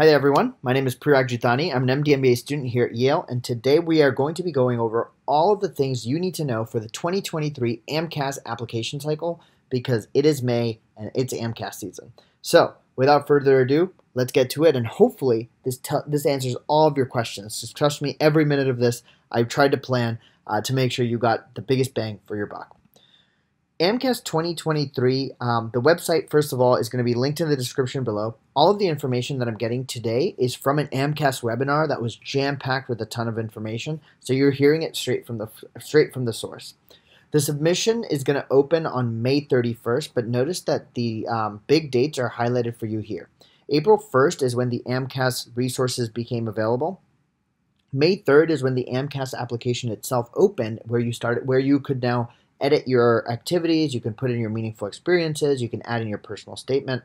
Hi there everyone, my name is Prerak Juthani. I'm an MD MBA student here at Yale and today we are going to be going over all of the things you need to know for the 2023 AMCAS application cycle because it is May and it's AMCAS season. So without further ado, let's get to it and hopefully this, this answers all of your questions. Just trust me, every minute of this I've tried to plan uh, to make sure you got the biggest bang for your buck. AMCAS 2023, um, the website, first of all, is going to be linked in the description below. All of the information that I'm getting today is from an AMCAS webinar that was jam-packed with a ton of information, so you're hearing it straight from the straight from the source. The submission is going to open on May 31st, but notice that the um, big dates are highlighted for you here. April 1st is when the AMCAS resources became available. May 3rd is when the AMCAS application itself opened, where you started, where you could now edit your activities, you can put in your meaningful experiences, you can add in your personal statement.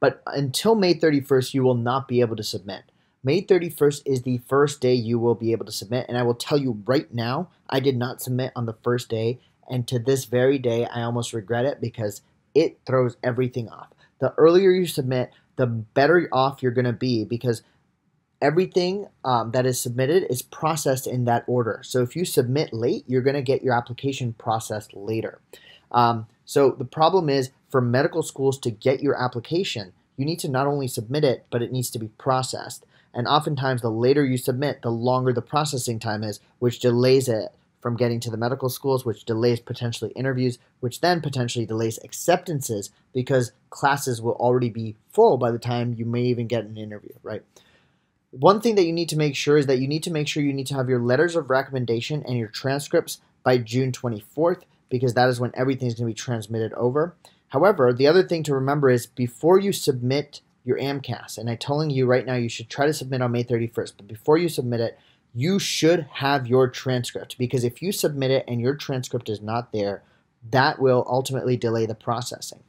But until May 31st, you will not be able to submit. May 31st is the first day you will be able to submit. And I will tell you right now, I did not submit on the first day. And to this very day, I almost regret it because it throws everything off. The earlier you submit, the better off you're going to be because everything um, that is submitted is processed in that order. So if you submit late, you're going to get your application processed later. Um, so the problem is for medical schools to get your application, you need to not only submit it, but it needs to be processed. And oftentimes, the later you submit, the longer the processing time is, which delays it from getting to the medical schools, which delays potentially interviews, which then potentially delays acceptances because classes will already be full by the time you may even get an interview, right? One thing that you need to make sure is that you need to make sure you need to have your letters of recommendation and your transcripts by June 24th because that is when everything is going to be transmitted over. However, the other thing to remember is before you submit your AMCAS, and I'm telling you right now you should try to submit on May 31st, but before you submit it, you should have your transcript because if you submit it and your transcript is not there, that will ultimately delay the processing.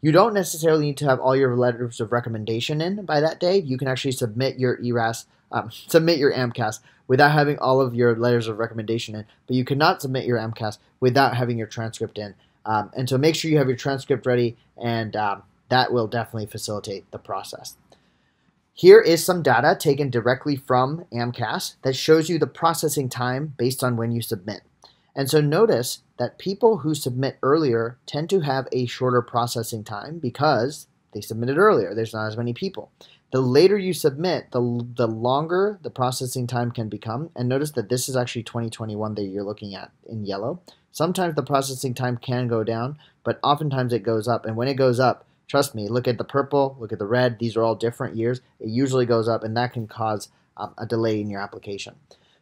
You don't necessarily need to have all your letters of recommendation in by that day. You can actually submit your ERAS, um, submit your AMCAS without having all of your letters of recommendation in, but you cannot submit your AMCAS without having your transcript in. Um, and so make sure you have your transcript ready, and um, that will definitely facilitate the process. Here is some data taken directly from AMCAS that shows you the processing time based on when you submit. And so notice that people who submit earlier tend to have a shorter processing time because they submitted earlier. There's not as many people. The later you submit, the, the longer the processing time can become. And notice that this is actually 2021 that you're looking at in yellow. Sometimes the processing time can go down, but oftentimes it goes up. And when it goes up, trust me, look at the purple, look at the red. These are all different years. It usually goes up, and that can cause um, a delay in your application.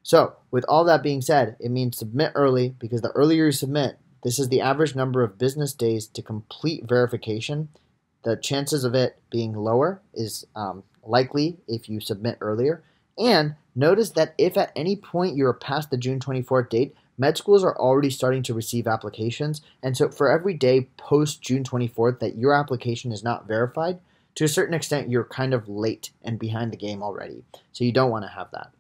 So with all that being said, it means submit early because the earlier you submit, this is the average number of business days to complete verification. The chances of it being lower is um, likely if you submit earlier. And notice that if at any point you're past the June 24th date, med schools are already starting to receive applications. And so for every day post June 24th that your application is not verified, to a certain extent, you're kind of late and behind the game already. So you don't want to have that.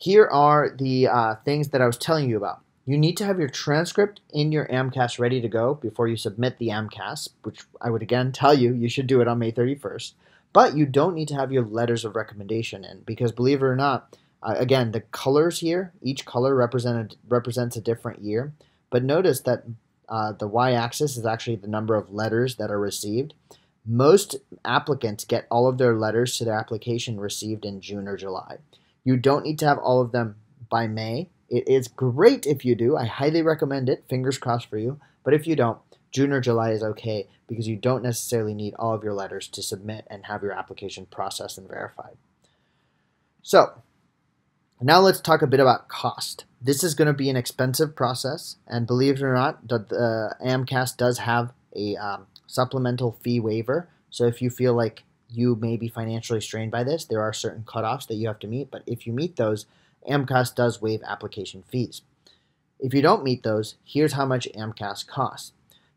Here are the uh, things that I was telling you about. You need to have your transcript in your AMCAS ready to go before you submit the AMCAS, which I would again tell you you should do it on May 31st. But you don't need to have your letters of recommendation in because believe it or not, uh, again, the colors here, each color represented, represents a different year. But notice that uh, the y-axis is actually the number of letters that are received. Most applicants get all of their letters to their application received in June or July. You don't need to have all of them by May. It is great if you do. I highly recommend it. Fingers crossed for you. But if you don't, June or July is okay because you don't necessarily need all of your letters to submit and have your application processed and verified. So, now let's talk a bit about cost. This is going to be an expensive process, and believe it or not, the, the AMCAS does have a um, supplemental fee waiver. So if you feel like you may be financially strained by this. There are certain cutoffs that you have to meet, but if you meet those, AMCAS does waive application fees. If you don't meet those, here's how much AMCAS costs.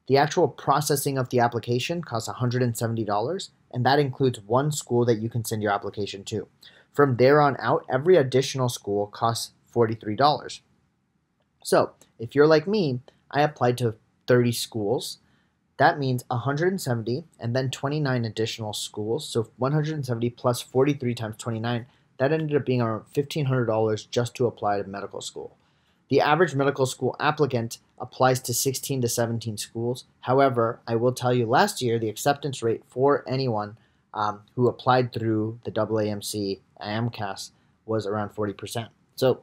The actual processing of the application costs $170, and that includes one school that you can send your application to. From there on out, every additional school costs $43. So, if you're like me, I applied to 30 schools that means 170 and then 29 additional schools. So 170 plus 43 times 29, that ended up being around $1,500 just to apply to medical school. The average medical school applicant applies to 16 to 17 schools. However, I will tell you last year the acceptance rate for anyone um, who applied through the AAMC AMCAS was around 40%. So,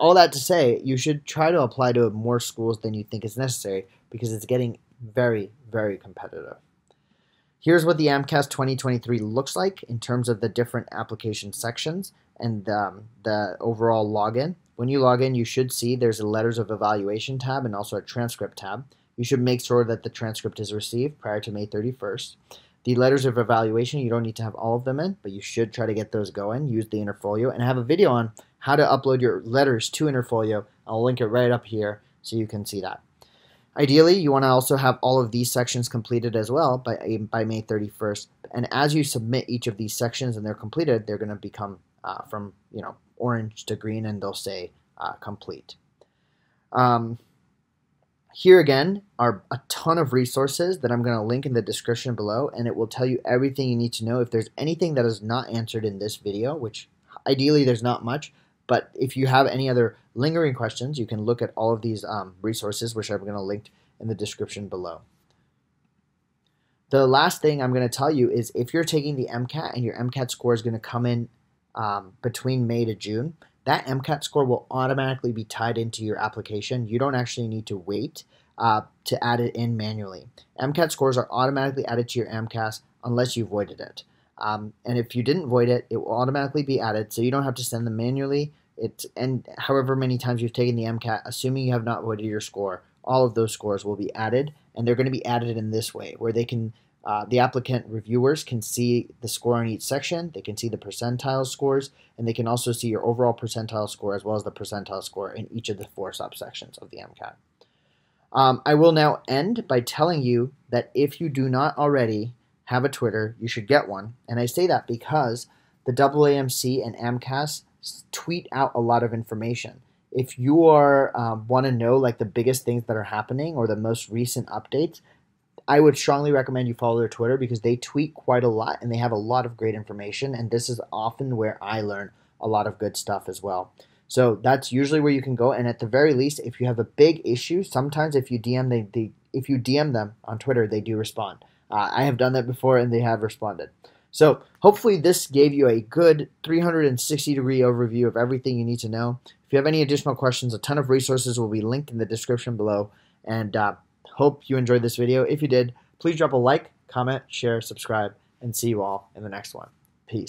all that to say, you should try to apply to more schools than you think is necessary because it's getting very, very competitive. Here's what the AMCAS 2023 looks like in terms of the different application sections and um, the overall login. When you log in, you should see there's a letters of evaluation tab and also a transcript tab. You should make sure that the transcript is received prior to May 31st. The letters of evaluation, you don't need to have all of them in, but you should try to get those going. Use the Interfolio and I have a video on how to upload your letters to Interfolio. I'll link it right up here so you can see that. Ideally, you want to also have all of these sections completed as well by, by May 31st. And as you submit each of these sections and they're completed, they're going to become uh, from you know orange to green and they'll say uh, complete. Um, here again are a ton of resources that I'm going to link in the description below and it will tell you everything you need to know. If there's anything that is not answered in this video, which ideally there's not much, but if you have any other lingering questions, you can look at all of these um, resources, which I'm going to link in the description below. The last thing I'm going to tell you is if you're taking the MCAT and your MCAT score is going to come in um, between May to June, that MCAT score will automatically be tied into your application. You don't actually need to wait uh, to add it in manually. MCAT scores are automatically added to your AMCAS unless you voided it. Um, and if you didn't void it, it will automatically be added, so you don't have to send them manually. It's and however many times you've taken the MCAT, assuming you have not voided your score, all of those scores will be added, and they're going to be added in this way, where they can uh, the applicant reviewers can see the score in each section, they can see the percentile scores, and they can also see your overall percentile score as well as the percentile score in each of the four subsections of the MCAT. Um, I will now end by telling you that if you do not already have a Twitter, you should get one. And I say that because the AAMC and AMCAS tweet out a lot of information. If you are um, want to know like the biggest things that are happening or the most recent updates, I would strongly recommend you follow their Twitter because they tweet quite a lot and they have a lot of great information. And this is often where I learn a lot of good stuff as well. So that's usually where you can go. And at the very least, if you have a big issue, sometimes if you DM they, they if you DM them on Twitter, they do respond. Uh, I have done that before and they have responded. So hopefully this gave you a good 360 degree overview of everything you need to know. If you have any additional questions, a ton of resources will be linked in the description below. And uh, hope you enjoyed this video. If you did, please drop a like, comment, share, subscribe, and see you all in the next one. Peace.